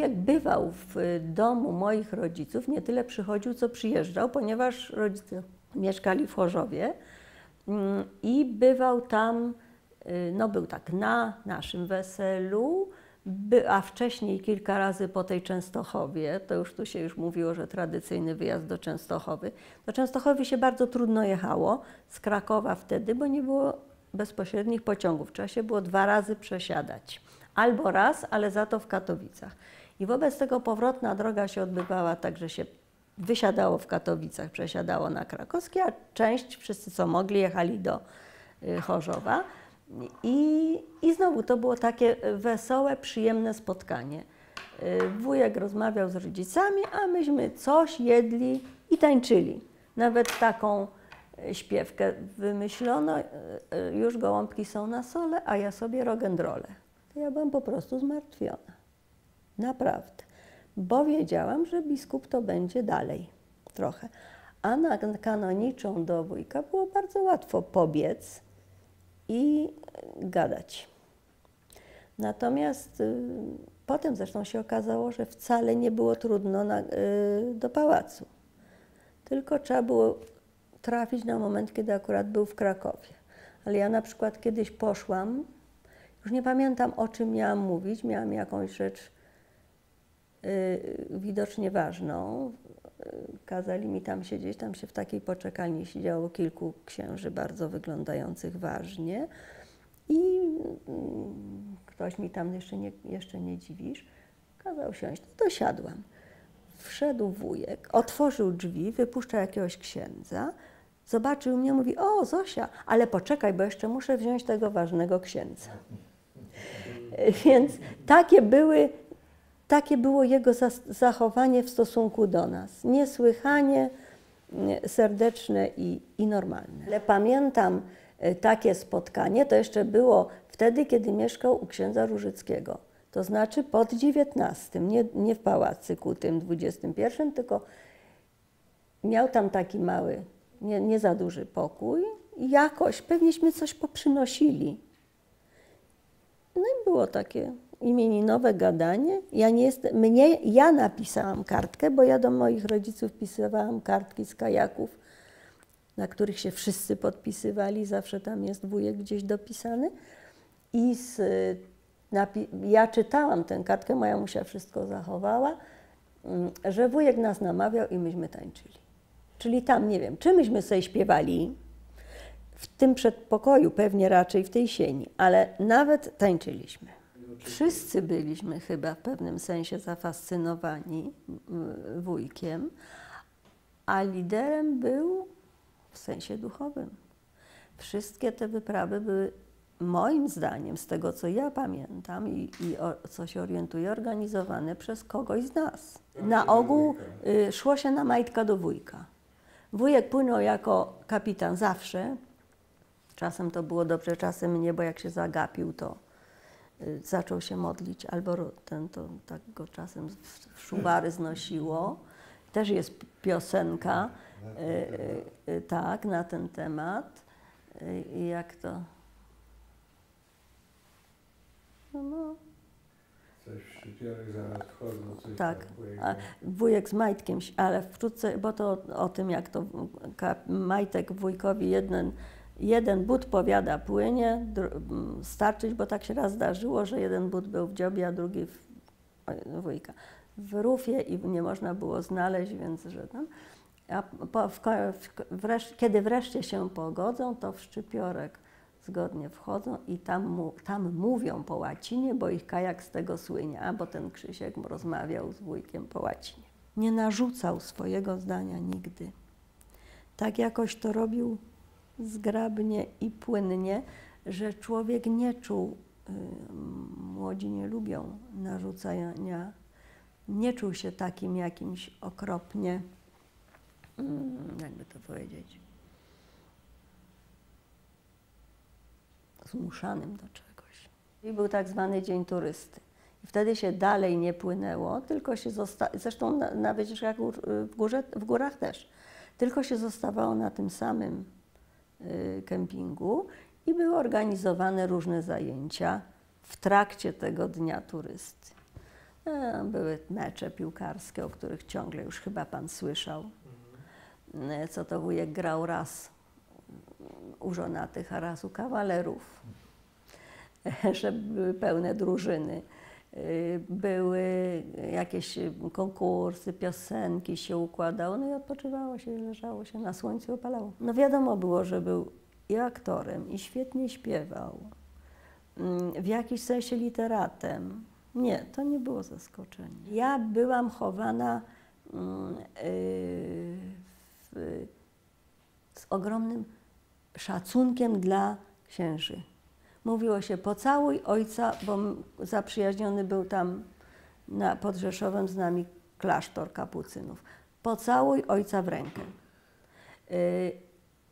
wujek bywał w domu moich rodziców, nie tyle przychodził, co przyjeżdżał, ponieważ rodzice mieszkali w Chorzowie mm, i bywał tam, y, no był tak na naszym weselu, a wcześniej kilka razy po tej Częstochowie, to już tu się już mówiło, że tradycyjny wyjazd do Częstochowy. Do Częstochowy się bardzo trudno jechało, z Krakowa wtedy, bo nie było bezpośrednich pociągów. Trzeba się było dwa razy przesiadać. Albo raz, ale za to w Katowicach. I wobec tego powrotna droga się odbywała tak, że się wysiadało w Katowicach, przesiadało na krakowskie, a część, wszyscy co mogli, jechali do y, Chorzowa. I, I znowu to było takie wesołe, przyjemne spotkanie. Y, wujek rozmawiał z rodzicami, a myśmy coś jedli i tańczyli. Nawet taką y, śpiewkę wymyślono. Już gołąbki są na sole, a ja sobie rogendrole. To ja byłam po prostu zmartwiona. Naprawdę. Bo wiedziałam, że biskup to będzie dalej trochę. A na kanoniczą do wujka było bardzo łatwo pobiec i gadać. Natomiast y, potem zresztą się okazało, że wcale nie było trudno na, y, do pałacu. Tylko trzeba było trafić na moment, kiedy akurat był w Krakowie. Ale ja na przykład kiedyś poszłam, już nie pamiętam o czym miałam mówić, miałam jakąś rzecz widocznie ważną. Kazali mi tam siedzieć, tam się w takiej poczekalni siedziało kilku księży bardzo wyglądających ważnie i mm, ktoś mi tam jeszcze nie, jeszcze nie dziwisz, kazał siąść, no to siadłam. Wszedł wujek, otworzył drzwi, wypuszcza jakiegoś księdza, zobaczył mnie, mówi, o Zosia, ale poczekaj, bo jeszcze muszę wziąć tego ważnego księdza. Więc takie były takie było jego zachowanie w stosunku do nas. Niesłychanie serdeczne i, i normalne. Ale pamiętam e, takie spotkanie, to jeszcze było wtedy, kiedy mieszkał u księdza Różyckiego. To znaczy pod XIX, nie, nie w pałacyku tym XXI, tylko miał tam taki mały, nie, nie za duży pokój i jakoś pewnieśmy coś poprzynosili. No i było takie imieninowe gadanie. Ja nie jestem, mnie, ja napisałam kartkę, bo ja do moich rodziców pisywałam kartki z kajaków, na których się wszyscy podpisywali, zawsze tam jest wujek gdzieś dopisany. I z, ja czytałam tę kartkę, moja musia wszystko zachowała, mm, że wujek nas namawiał i myśmy tańczyli. Czyli tam, nie wiem, czy myśmy sobie śpiewali, w tym przedpokoju, pewnie raczej w tej sieni, ale nawet tańczyliśmy. Wszyscy byliśmy chyba w pewnym sensie zafascynowani wujkiem, a liderem był w sensie duchowym. Wszystkie te wyprawy były moim zdaniem, z tego co ja pamiętam i, i o, co się orientuję, organizowane przez kogoś z nas. Na ogół y, szło się na majtka do wujka. Wujek płynął jako kapitan zawsze. Czasem to było dobrze, czasem nie, bo jak się zagapił, to zaczął się modlić, albo ten, to tak go czasem w szubary znosiło. Też jest piosenka, y, y, tak, na ten temat. I jak to... No, no. Coś w szczypiorek zaraz wchodzą, coś Tak, a wujek z Majtkiem, ale wkrótce, bo to o tym, jak to Majtek wujkowi jeden jeden but powiada płynie, starczyć, bo tak się raz zdarzyło, że jeden but był w dziobie, a drugi w, wujka w rufie i nie można było znaleźć, więc że tam. A po, w, kiedy wreszcie się pogodzą, to w szczypiorek zgodnie wchodzą i tam, mu, tam mówią po łacinie, bo ich kajak z tego słynie, a bo ten Krzysiek rozmawiał z wujkiem po łacinie. Nie narzucał swojego zdania nigdy. Tak jakoś to robił zgrabnie i płynnie, że człowiek nie czuł, y, młodzi nie lubią narzucania, nie czuł się takim jakimś okropnie, mm, jakby to powiedzieć, zmuszanym do czegoś. I był tak zwany Dzień Turysty. Wtedy się dalej nie płynęło, tylko się zostało, zresztą na, na wycieczkach w, górze, w górach też, tylko się zostawało na tym samym kempingu i były organizowane różne zajęcia w trakcie tego dnia turysty. E, Były mecze piłkarskie, o których ciągle już chyba pan słyszał. E, Co to wujek grał raz u żonatych, a raz u kawalerów. E, Że były pełne drużyny. E, Były jakieś konkursy, piosenki się układało, no i odpoczywało się, leżało się na słońcu, opalało. No wiadomo było, że był i aktorem, i świetnie śpiewał, mm, w jakiś sensie literatem. Nie, to nie było zaskoczenie. Ja byłam chowana mm, w, z ogromnym szacunkiem dla księży. Mówiło się pocałuj ojca, bo zaprzyjaźniony był tam na, pod Rzeszowem z nami klasztor kapucynów. Pocałuj ojca w rękę. Yy,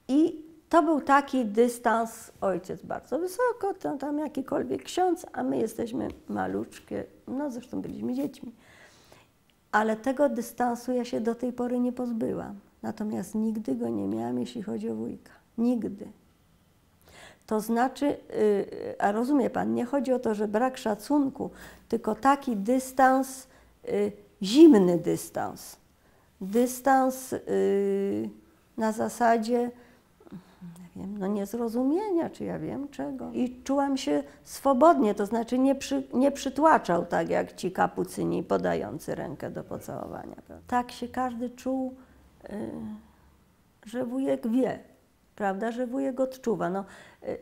I to był taki dystans, ojciec bardzo wysoko, to tam jakikolwiek ksiądz, a my jesteśmy maluczkie, no zresztą byliśmy dziećmi. Ale tego dystansu ja się do tej pory nie pozbyłam. Natomiast nigdy go nie miałam, jeśli chodzi o wujka. Nigdy. To znaczy, yy, a rozumie pan, nie chodzi o to, że brak szacunku, tylko taki dystans, yy, zimny dystans. Dystans na zasadzie, wiem, no niezrozumienia, czy ja wiem czego. I czułam się swobodnie, to znaczy nie, przy, nie przytłaczał tak jak ci kapucyni podający rękę do pocałowania. Tak się każdy czuł, y, że wujek wie, prawda, że wujek odczuwa. No,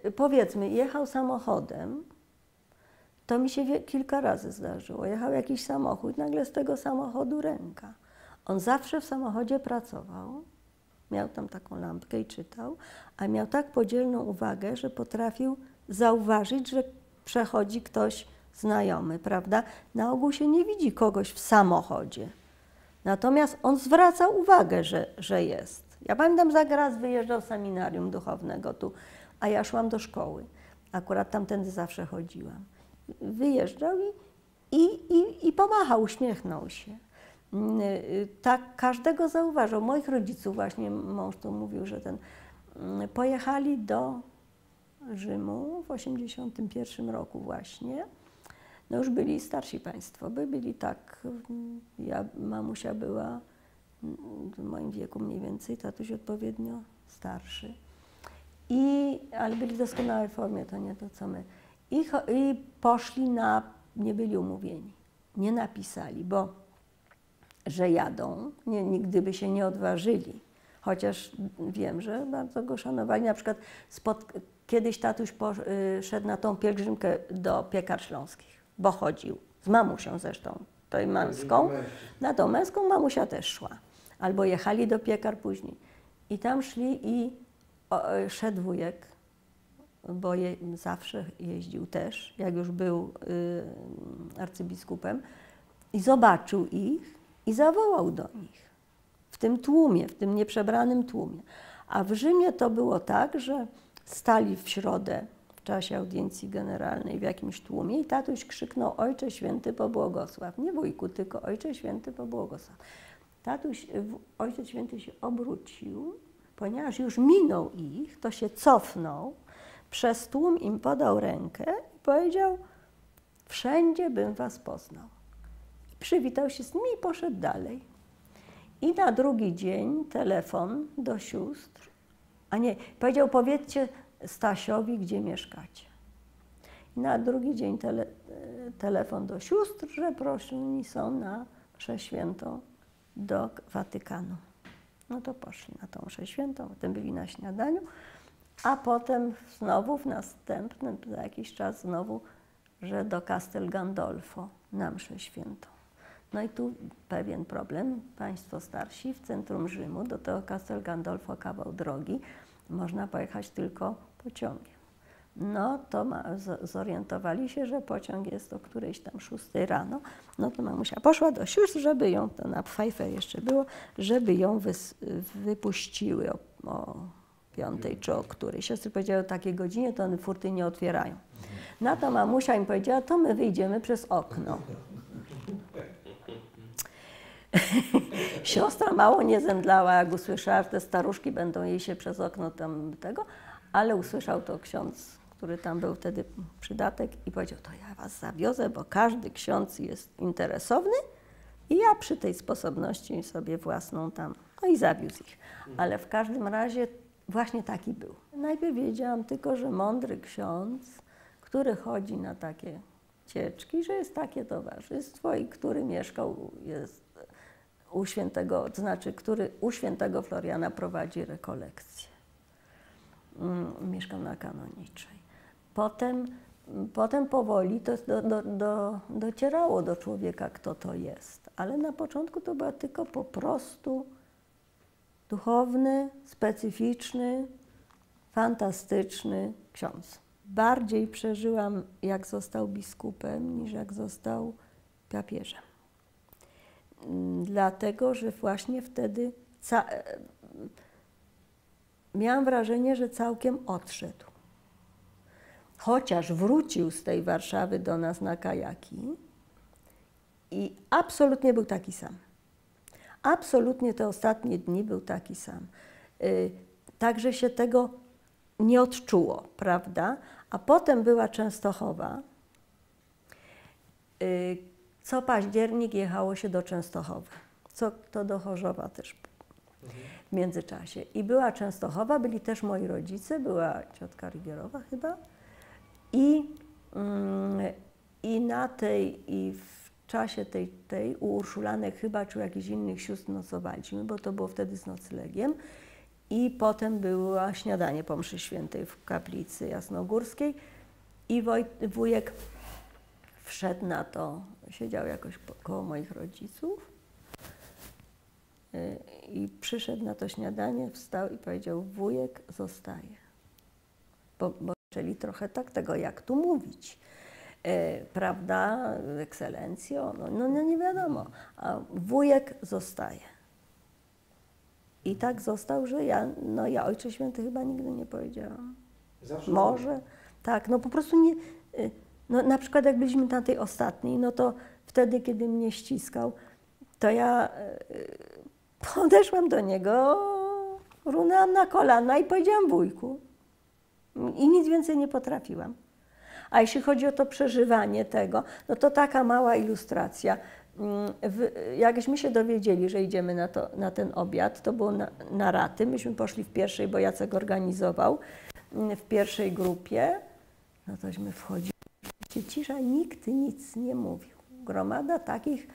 y, powiedzmy, jechał samochodem, to mi się kilka razy zdarzyło. Jechał jakiś samochód, nagle z tego samochodu ręka. On zawsze w samochodzie pracował, miał tam taką lampkę i czytał, a miał tak podzielną uwagę, że potrafił zauważyć, że przechodzi ktoś znajomy, prawda? Na ogół się nie widzi kogoś w samochodzie. Natomiast on zwracał uwagę, że, że jest. Ja pamiętam, za raz wyjeżdżał seminarium duchownego tu, a ja szłam do szkoły. Akurat tamtędy zawsze chodziłam. Wyjeżdżał i, i, i, i pomachał, uśmiechnął się. Mm, y, Tak każdego zauważył. Moich rodziców właśnie, mąż to mówił, że ten, mm, pojechali do Rzymu w 81 roku właśnie. No już byli starsi państwo, by byli tak, mm, ja, mamusia była w moim wieku mniej więcej, tatuś odpowiednio starszy. I, ale byli w doskonałej formie, to nie to co my. I, I poszli na, nie byli umówieni, nie napisali, bo że jadą, nie, nigdy by się nie odważyli. Chociaż wiem, że bardzo go szanowali. Na przykład spod, kiedyś tatuś posz, y, szedł na tą pielgrzymkę do piekar śląskich, bo chodził z mamusią zresztą, to i męską. Na tą męską mamusia też szła. Albo jechali do piekar później. I tam szli i o, y, szedł wujek, bo je, zawsze jeździł też, jak już był y, arcybiskupem, i zobaczył ich i zawołał do nich w tym tłumie, w tym nieprzebranym tłumie. A w Rzymie to było tak, że stali w środę w czasie audiencji generalnej w jakimś tłumie i tatuś krzyknął Ojcze Święty pobłogosław. Nie wujku, tylko Ojcze Święty pobłogosław. Tatuś, Ojciec Święty się obrócił, ponieważ już minął ich, to się cofnął, przez tłum im podał rękę i powiedział wszędzie bym was poznał. Przywitał się z nimi i poszedł dalej. I na drugi dzień telefon do sióstr, a nie, powiedział powiedzcie Stasiowi, gdzie mieszkacie. I na drugi dzień tele, e, telefon do sióstr, że proszeni są na mszę świętą do Watykanu. No to poszli na tą mszę świętą, potem byli na śniadaniu, a potem znowu w następnym, za jakiś czas znowu, że do Castel Gandolfo na mszę świętą. No i tu pewien problem. Państwo starsi w centrum Rzymu, do tego Castel Gandolfo kawał drogi, można pojechać tylko pociągiem. No to ma, zorientowali się, że pociąg jest o którejś tam szóstej rano. No to mamusia poszła do sióstr, żeby ją, to na Pfeiffer jeszcze było, żeby ją wys, wypuściły o, o piątej czy o której. Siostry powiedziały o takiej godzinie, to one furty nie otwierają. Na to mamusia im powiedziała, to my wyjdziemy przez okno. Siostra mało nie zemdlała, jak usłyszała, że te staruszki będą jej się przez okno tam tego, ale usłyszał to ksiądz, który tam był wtedy przydatek i powiedział, to ja was zawiozę, bo każdy ksiądz jest interesowny i ja przy tej sposobności sobie własną tam, no i zawiózł ich. Ale w każdym razie właśnie taki był. Najpierw wiedziałam tylko, że mądry ksiądz, który chodzi na takie cieczki, że jest takie towarzystwo i który mieszkał, jest u świętego, to znaczy, który u świętego Floriana prowadzi rekolekcje. Mm, mieszkał na kanoniczej. Potem, potem powoli to do, do, do, docierało do człowieka, kto to jest. Ale na początku to była tylko po prostu duchowny, specyficzny, fantastyczny ksiądz. Bardziej przeżyłam, jak został biskupem, niż jak został papieżem. Mm, dlatego, że właśnie wtedy miałam wrażenie, że całkiem odszedł. Chociaż wrócił z tej Warszawy do nas na kajaki i absolutnie był taki sam. Absolutnie te ostatnie dni był taki sam. Y, także się tego nie odczuło, prawda? A potem była Częstochowa. Y, co październik jechało się do Częstochowy, co to do Chorzowa też w międzyczasie. I była Częstochowa, byli też moi rodzice, była ciotka Rygierowa chyba. I, mm, i na tej, i w czasie tej, tej u Urszulanek chyba, czy u jakichś innych sióstr nocowaliśmy, bo to było wtedy z noclegiem. I potem było śniadanie po mszy świętej w kaplicy jasnogórskiej. I wujek wszedł na to, siedział jakoś koło moich rodziców i przyszedł na to śniadanie, wstał i powiedział, wujek zostaje. Bo, bo czyli trochę tak tego, jak tu mówić. E, prawda, ekscelencjo, no, no, no nie wiadomo, a wujek zostaje. I tak został, że ja, no ja Ojcze Święty chyba nigdy nie powiedziałam. Zawsze Może, tak, no po prostu nie, y, no na przykład jak byliśmy na tej ostatniej, no to wtedy, kiedy mnie ściskał, to ja y, podeszłam do niego, runęłam na kolana i powiedziałam wujku. I nic więcej nie potrafiłam. A jeśli chodzi o to przeżywanie tego, no to taka mała ilustracja. Mm, jakśmy się dowiedzieli, że idziemy na, to, na ten obiad, to było na, na raty. Myśmy poszli w pierwszej, bo Jacek organizował, mm, w pierwszej grupie. No tośmy wchodzili, cisza, nikt nic nie mówił. Gromada takich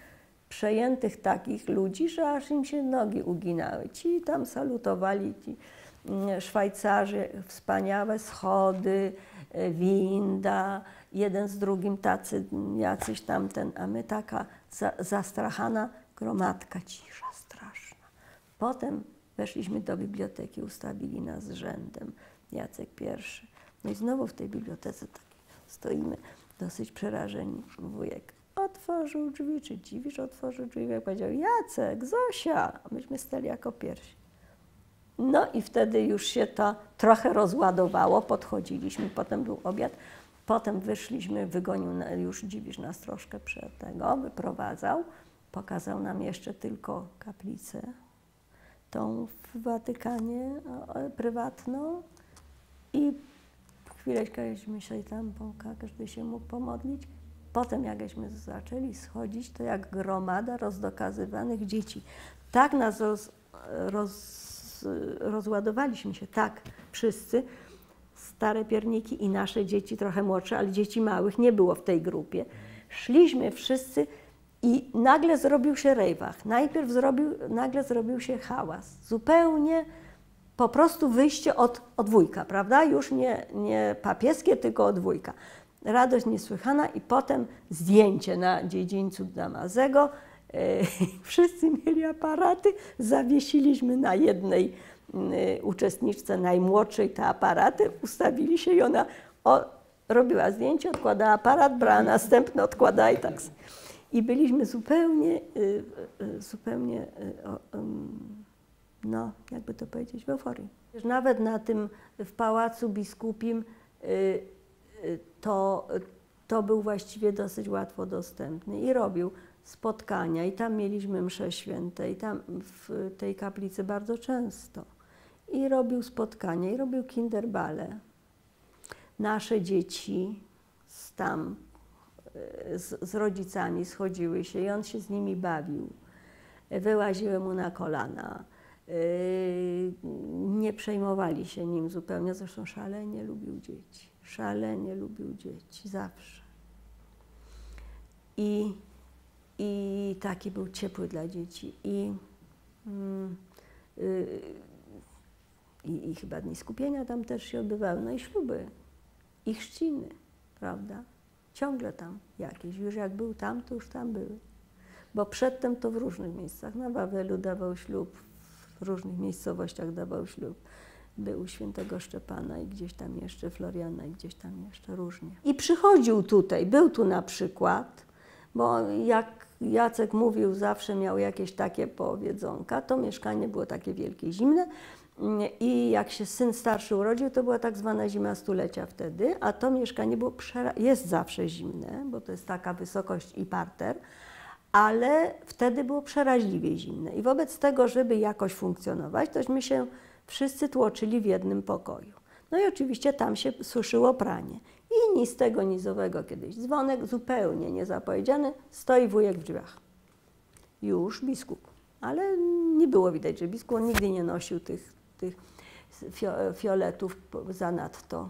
przejętych takich ludzi, że aż im się nogi uginały. Ci tam salutowali, ci Mm, Szwajcarzy, wspaniałe schody, e, winda, jeden z drugim tacy, jacyś tamten, a my taka za, zastrachana gromadka, cisza straszna. Potem weszliśmy do biblioteki, ustawili nas rzędem, Jacek pierwszy. No i znowu w tej bibliotece tak stoimy, dosyć przerażeni. Wujek otworzył drzwi, czy dziwisz, otworzył drzwi, jak powiedział Jacek, Zosia, a myśmy stali jako pierwsi. No i wtedy już się to trochę rozładowało, podchodziliśmy, potem był obiad, potem wyszliśmy, wygonił już dziwisz nas troszkę przed tego, wyprowadzał, pokazał nam jeszcze tylko kaplicę, tą w Watykanie prywatną i chwileczkę się tam, każdy się mógł pomodlić. Potem jakśmy zaczęli schodzić, to jak gromada rozdokazywanych dzieci. Tak nas roz, roz rozładowaliśmy się, tak, wszyscy, stare pierniki i nasze dzieci trochę młodsze, ale dzieci małych nie było w tej grupie. Szliśmy wszyscy i nagle zrobił się rejwach. Najpierw zrobił, nagle zrobił się hałas. Zupełnie po prostu wyjście od, od wujka, prawda? Już nie, nie papieskie, tylko od wujka. Radość niesłychana i potem zdjęcie na dziedzińcu Damazego E, wszyscy mieli aparaty, zawiesiliśmy na jednej y, uczestniczce najmłodszej te aparaty, ustawili się i ona o, robiła zdjęcie, odkładała aparat, brała następny, odkładała i tak. I byliśmy zupełnie, y, y, zupełnie, no, jakby to powiedzieć, w euforii. Nawet na tym, w Pałacu Biskupim to, to był właściwie dosyć łatwo dostępny i robił spotkania i tam mieliśmy msze święte i tam w tej kaplicy bardzo często. I robił spotkania i robił kinderbale. nasze dzieci z tam e, z, z rodzicami schodziły się i on się z nimi bawił. Wyłaziły mu na kolana. Yy, Nie przejmowali się nim zupełnie, zresztą szalenie lubił dzieci. Szalenie lubił dzieci, zawsze. I, i taki był ciepły dla dzieci. I, mm, yy, i, I chyba dni skupienia tam też się odbywały, no i śluby, i chrzciny, prawda? Ciągle tam jakieś. Już jak był tam, to już tam były. Bo przedtem to w różnych miejscach. Na Wawelu dawał ślub, w różnych miejscowościach dawał ślub. Był świętego Szczepana i gdzieś tam jeszcze Floriana i gdzieś tam jeszcze różnie. I przychodził tutaj, był tu na przykład, bo jak Jacek mówił, zawsze miał jakieś takie powiedzonka, to mieszkanie było takie wielkie zimne. I jak się syn starszy urodził, to była tak zwana zima stulecia wtedy, a to mieszkanie było jest zawsze zimne, bo to jest taka wysokość i parter, ale wtedy było przeraźliwie zimne. I wobec tego, żeby jakoś funkcjonować, tośmy się wszyscy tłoczyli w jednym pokoju. No i oczywiście tam się suszyło pranie. I ni z tego nizowego kiedyś dzwonek, zupełnie niezapowiedziany, stoi wujek w drzwiach. Już biskup. Ale nie było widać, że biskup on nigdy nie nosił tych, tych fio- fioletów zanadto.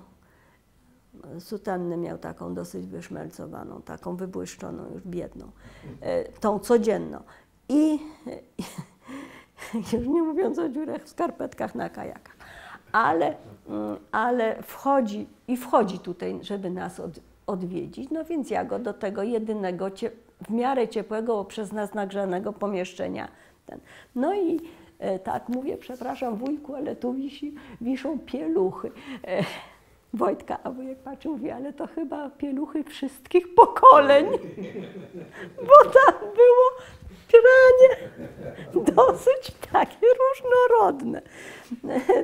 Sutannę miał taką dosyć wyszmelcowaną, taką wybłyszczoną, już biedną, e, tą codzienną. I już nie mówiąc o dziurach w skarpetkach na kajakach. Ale, mm, ale wchodzi i wchodzi tutaj, żeby nas od, odwiedzić. No więc ja go do tego jedynego, cie, w miarę ciepłego, przez nas nagrzanego pomieszczenia. Ten. No i e, tak mówię, przepraszam wujku, ale tu wisi, wiszą pieluchy. E, Wojtka, a wujek patrzy, mówi, ale to chyba pieluchy wszystkich pokoleń, bo tam było pranie dosyć takie różnorodne.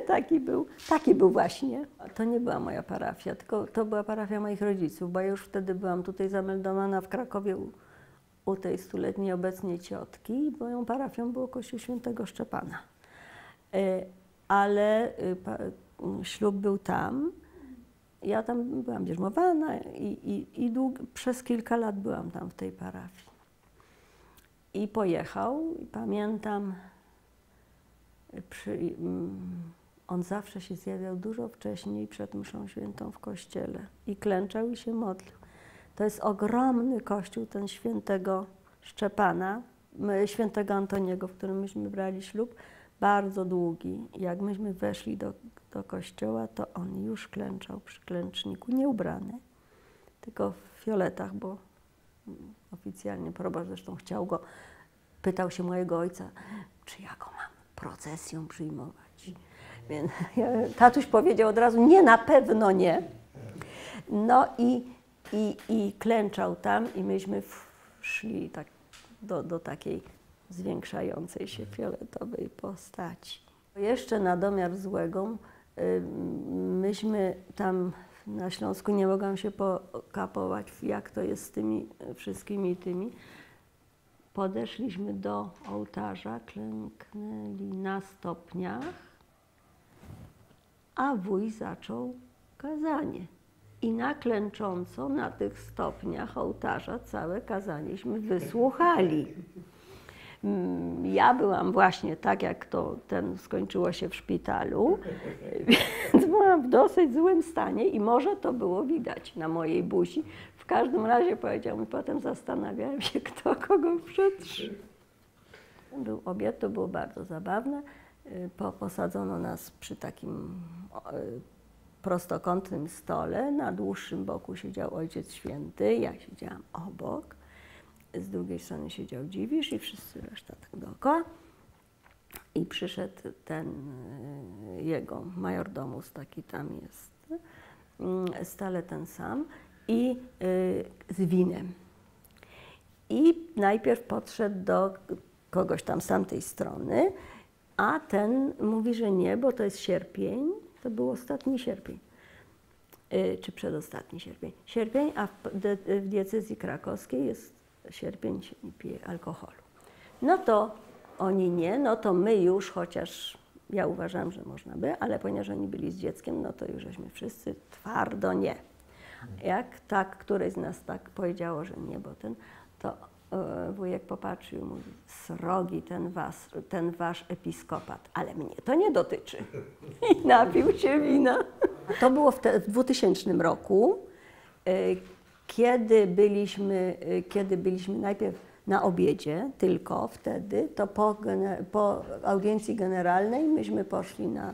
Taki był, taki był właśnie. To nie była moja parafia, tylko to była parafia moich rodziców, bo już wtedy byłam tutaj zameldowana w Krakowie u, u tej stuletniej obecnie ciotki moją parafią było Kościół Świętego Szczepana. E, Ale y, pa- ślub był tam. Ja tam byłam bierzmowana i, i, i przez kilka lat byłam tam w tej parafii. I pojechał i pamiętam, przy, mm, on zawsze się zjawiał dużo wcześniej przed mszą świętą w kościele i klęczał i się modlił. To jest ogromny kościół ten świętego Szczepana, świętego Antoniego, w którym myśmy brali ślub, bardzo długi. Jak myśmy weszli do, do kościoła, to on już klęczał przy klęczniku, nie ubrany, tylko w fioletach, bo oficjalnie proboszcz zresztą chciał go, pytał się mojego ojca, czy ja go mam procesją przyjmować. Więc tatuś powiedział od razu, nie, na pewno nie. No i, i, i klęczał tam i myśmy szli tak do, do takiej zwiększającej się fioletowej postaci. Jeszcze na domiar złego, myśmy tam na Śląsku, nie mogłam się pokapować, jak to jest z tymi wszystkimi tymi. Podeszliśmy do ołtarza, klęknęli na stopniach, a wuj zaczął kazanie. I na klęcząco na tych stopniach ołtarza całe kazanieśmy wysłuchali. Mm, Ja byłam właśnie tak, jak to ten skończyło się w szpitalu, więc byłam w dosyć złym stanie i może to było widać na mojej buzi. W każdym razie powiedział mi, potem zastanawiałem się, kto kogo przetrzyma. Był obiad, to było bardzo zabawne. Y, Po, posadzono nas przy takim y, prostokątnym stole. Na dłuższym boku siedział Ojciec Święty, ja siedziałam obok. Z drugiej strony siedział Dziwisz i wszyscy reszta tak dookoła. I przyszedł ten y, jego majordomus, taki tam jest, y, stale ten sam, i y, z winem. I najpierw podszedł do kogoś tam z tamtej strony, a ten mówi, że nie, bo to jest sierpień. To był ostatni sierpień. Y, czy przedostatni sierpień. Sierpień, a w diecezji krakowskiej jest sierpień nie pije alkoholu. No to oni nie, no to my już, chociaż Ja uważam, że można by, ale ponieważ oni byli z dzieckiem, no to już żeśmy wszyscy twardo nie. Jak tak, któreś z nas tak powiedziało, że nie, bo ten, to e, wujek popatrzył i mówi, srogi ten, was, ten wasz episkopat, ale mnie to nie dotyczy. I napił się wina. To było w, te, w 2000 roku, e, kiedy byliśmy, e, kiedy byliśmy najpierw na obiedzie, tylko wtedy, to po, po audiencji generalnej myśmy poszli na,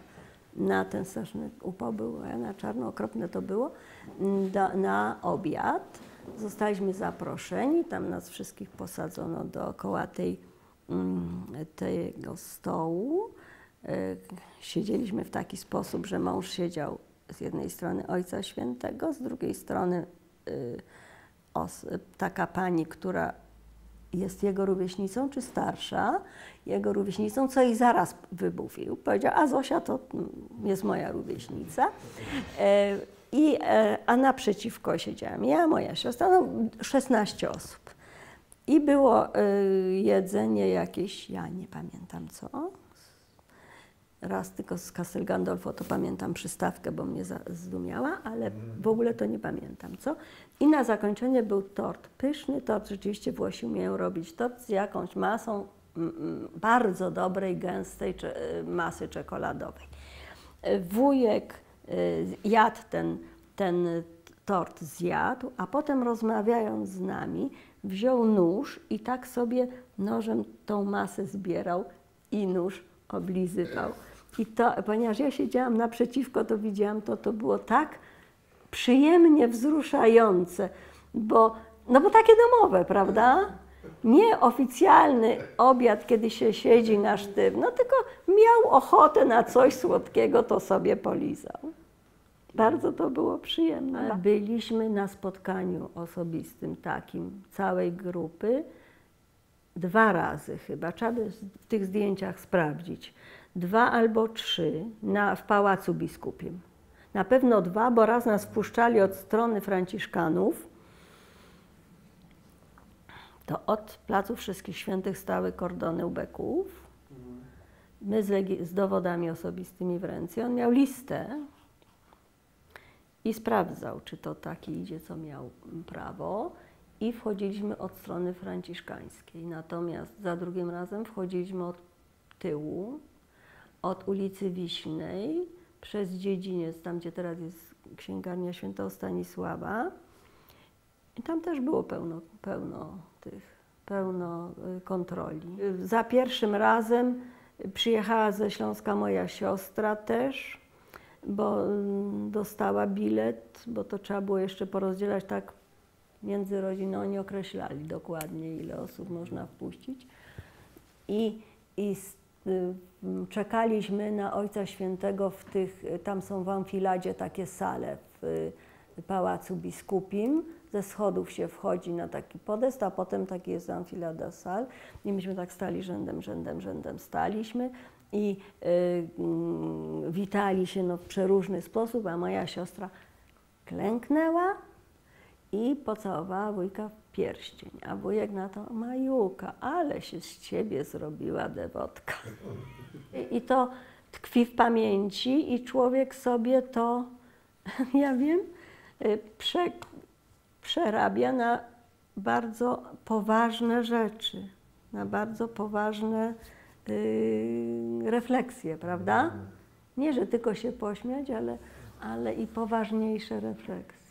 na ten straszny upał, był na czarno, okropne to było, m, do, na obiad. Zostaliśmy zaproszeni, tam nas wszystkich posadzono dookoła tej, mm, tego stołu. E, Siedzieliśmy w taki sposób, że mąż siedział z jednej strony Ojca Świętego, z drugiej strony y, os, taka pani, która jest jego rówieśnicą, czy starsza, jego rówieśnicą, co i zaraz wybufił. Powiedział, a Zosia to mm, jest moja rówieśnica. E, i, e, a naprzeciwko siedziałam ja, moja siostra, no 16 osób. I było e, jedzenie jakieś, ja nie pamiętam co, raz tylko z Castel Gandolfo to pamiętam przystawkę, bo mnie zdumiała, ale w ogóle to nie pamiętam co. I na zakończenie był tort, pyszny tort, rzeczywiście Włosi umieją robić tort z jakąś masą mm, mm, bardzo dobrej, gęstej y, masy czekoladowej. Wujek y, jadł ten, ten tort, zjadł, a potem rozmawiając z nami, wziął nóż i tak sobie nożem tą masę zbierał i nóż oblizywał. I to, ponieważ ja siedziałam naprzeciwko, to widziałam to, to było tak przyjemnie wzruszające, bo, no bo takie domowe, prawda? Nie oficjalny obiad, kiedy się siedzi na sztywno, tylko miał ochotę na coś słodkiego, to sobie polizał. Bardzo to było przyjemne. Byliśmy na spotkaniu osobistym takim całej grupy dwa razy chyba, trzeba by w tych zdjęciach sprawdzić. Dwa albo trzy na, w Pałacu Biskupim. Na pewno dwa, bo raz nas wpuszczali od strony Franciszkanów. To od Placu Wszystkich Świętych stały kordony ubeków. My z, z dowodami osobistymi w ręce. On miał listę i sprawdzał, czy to taki idzie, co miał prawo. I wchodziliśmy od strony franciszkańskiej. Natomiast za drugim razem wchodziliśmy od tyłu, od ulicy Wiśnej, przez dziedziniec, tam gdzie teraz jest księgarnia świętego Stanisława. I tam też było pełno, pełno tych, pełno y, kontroli. Za pierwszym razem przyjechała ze Śląska moja siostra też, bo mm, dostała bilet, bo to trzeba było jeszcze porozdzielać tak między rodziną. Oni określali dokładnie, ile osób można wpuścić. I, i m, czekaliśmy na Ojca Świętego w tych, y, tam są w Amfiladzie takie sale w y, Pałacu Biskupim. Ze schodów się wchodzi na taki podest, a potem taki jest Amfilada sal. I myśmy tak stali rzędem, rzędem, rzędem staliśmy i y, mm, witali się no, w przeróżny sposób, a moja siostra klęknęła i pocałowała wujka w pierścień, a wujek na to, Majuka, ale się z ciebie zrobiła dewotka. I, to tkwi w pamięci i człowiek sobie to, ja wiem, y, prze, przerabia na bardzo poważne rzeczy, na bardzo poważne y, refleksje, prawda? Nie, że tylko się pośmiać, ale, ale i poważniejsze refleksje.